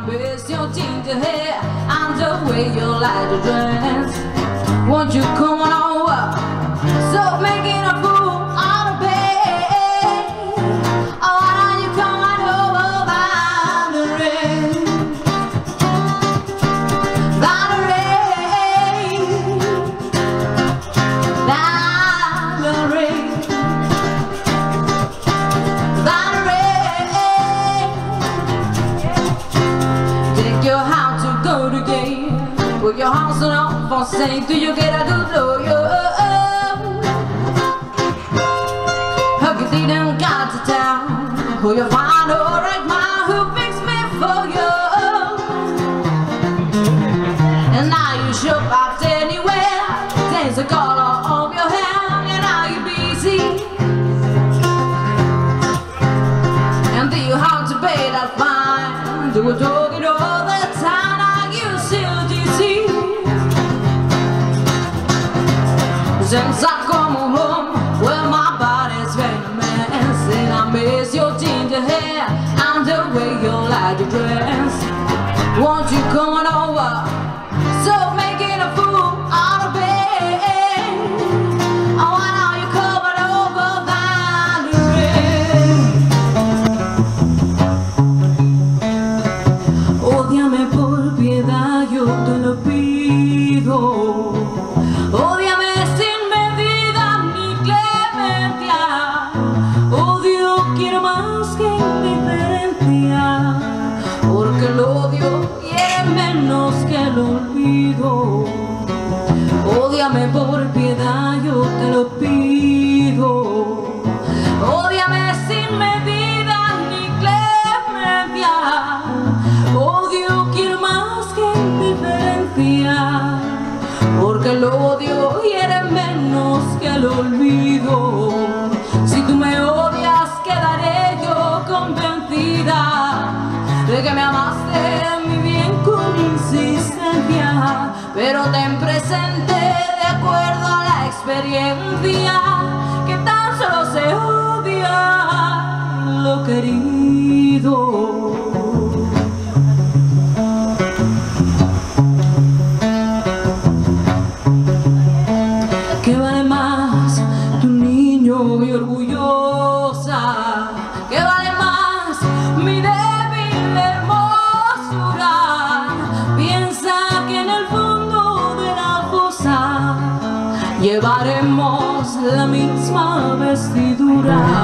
embrace your ginger hair and the way you like to dress. Won't you come? Today, day. Put your arms around for saying, do you get a good lawyer? Yo, oh, oh. Hug got to town. Who you find, alright, man, who picks me for you? And now you show up anywhere. There's a color anos acumulou. porque me amaste a mí bien con insistencia, pero ten presente de acuerdo a la experiencia que tan solo se odia lo querido. llevaremos la misma vestidura.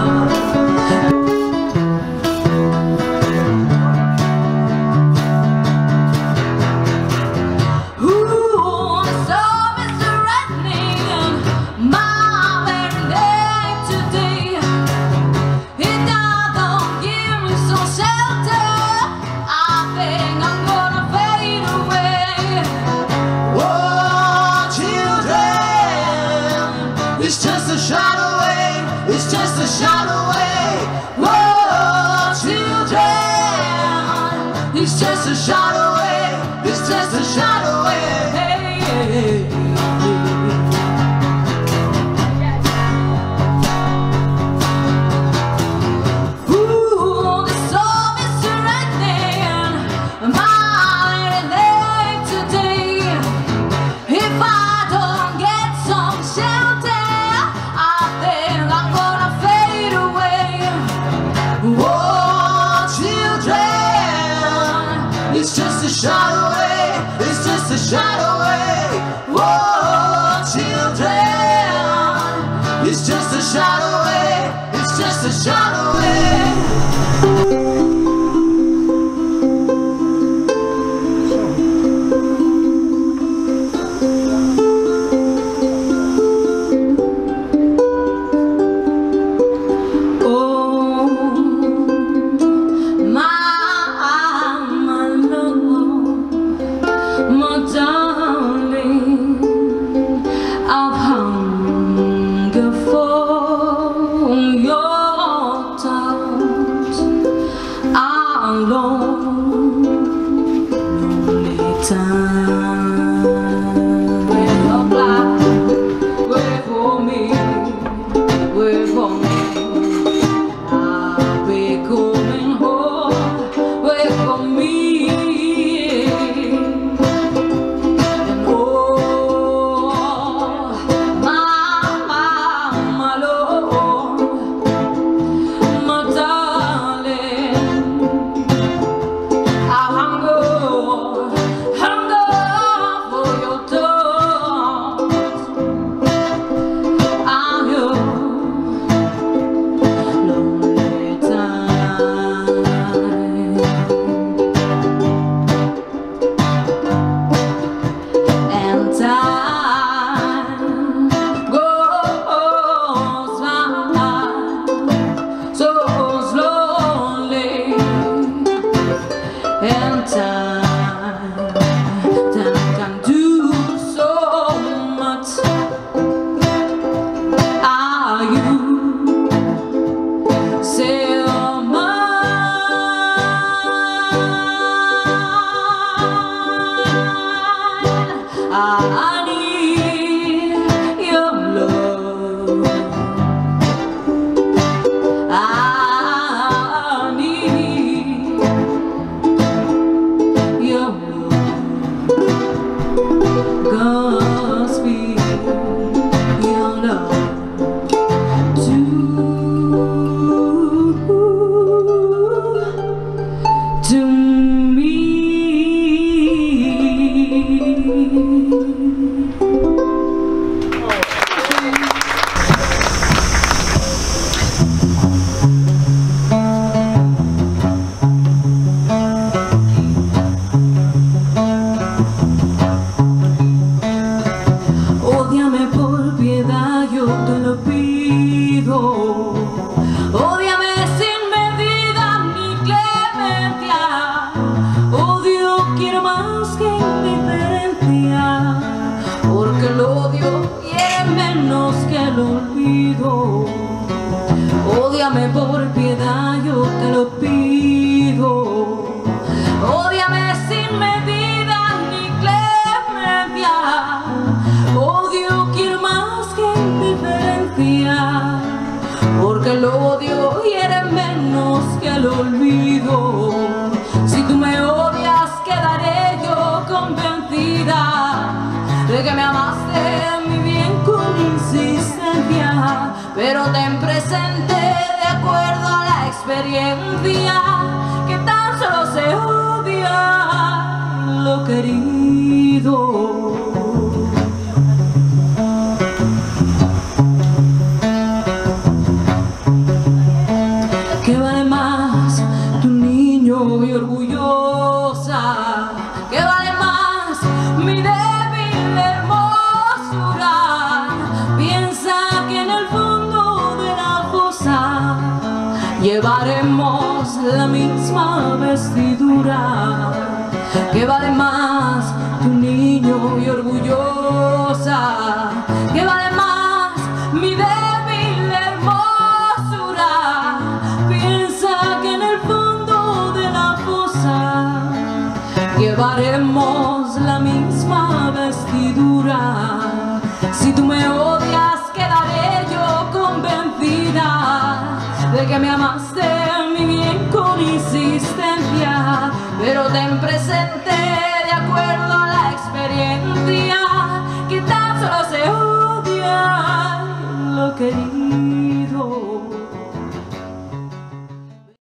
It's just a shadow. Run away. De que me amaste mi bien con insistencia Pero ten presente recuerdo la experiencia que tan solo se odia lo querido. Vestidura Que vale más tu niño y orgullosa Que vale más mi débil hermosura. Piensa que en el fondo de la fosa Llevaremos la misma vestidura. Si tú me odias quedaré yo convencida de que me amaste pero ten presente de acuerdo a la experiencia que tan solo se odia lo querido.